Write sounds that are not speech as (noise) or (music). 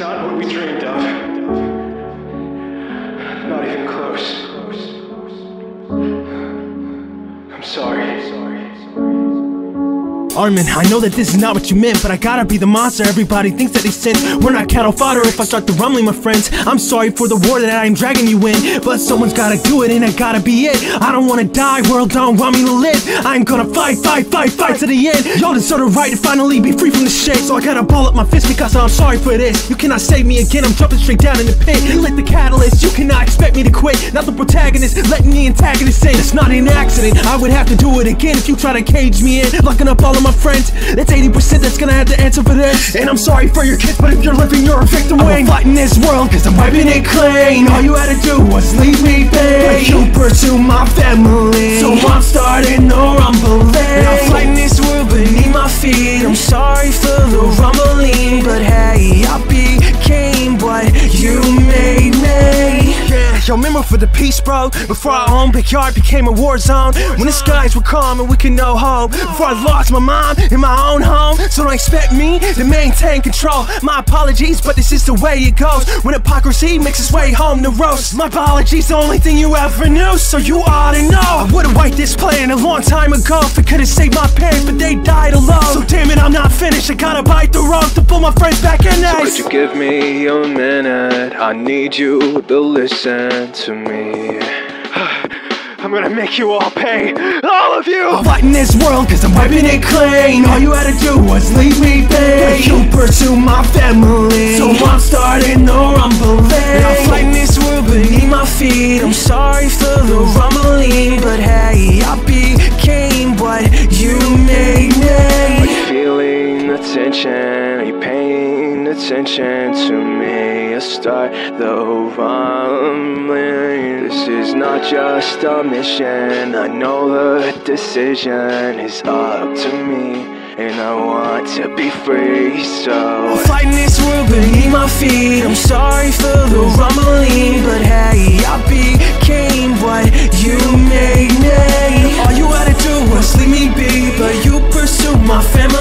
not what we dreamed of. Not even close. I'm sorry. Armin, I know that this is not what you meant, but I gotta be the monster everybody thinks that they sent. We're not cattle fodder if I start the rumbling, my friends. I'm sorry for the war that I'm dragging you in, but someone's gotta do it and I gotta be it. I don't wanna die, world don't want me to live. I'm gonna fight, fight, fight, fight to the end. Y'all deserve the right to finally be free from the shit. So I gotta ball up my fist because I'm sorry for this. You cannot save me again, I'm jumping straight down in the pit. You lit the catalyst, you cannot expect me to quit. Not the protagonist, letting the antagonist in. It's not an accident, I would have to do it again if you try to cage me in. Locking up all of my friends, that's 80% that's gonna have to answer for this. And I'm sorry for your kids, but if you're living, you're a victim wing. I'm fighting this world, cause I'm wiping it clean. All you had to do was leave me be. But you pursue my family. So I'm starting the rumbling. Yo, remember for the peace, bro. Before our own backyard became a war zone. When the skies were calm and we could know hope. Before I lost my mom in my own home. So don't expect me to maintain control. My apologies, but this is the way it goes. When hypocrisy makes its way home to roast. My apologies, the only thing you ever knew, so you ought to know. I would've wiped this plan a long time ago if it could've saved my parents, but they died alone. So damn it, I'm not finished. I gotta bite the rope to pull my friends back in Could nice. you give me a minute? I need you to listen to me. (sighs) I'm gonna make you all pay. All of you! I'm fighting this world cause I'm wiping it clean All you had to do was leave me be you pursue my family So I'm starting the rumbling And I'm fighting this world beneath my feet I'm sorry for the rumbling But hey, attention to me. A start though rumbling. This is not just a mission. I know the decision is up to me. And I want to be free, so I'm fighting this world beneath my feet I'm sorry for the rumbling But hey, I became what you made me All you had to do was leave me be But you pursue my family